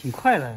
挺快的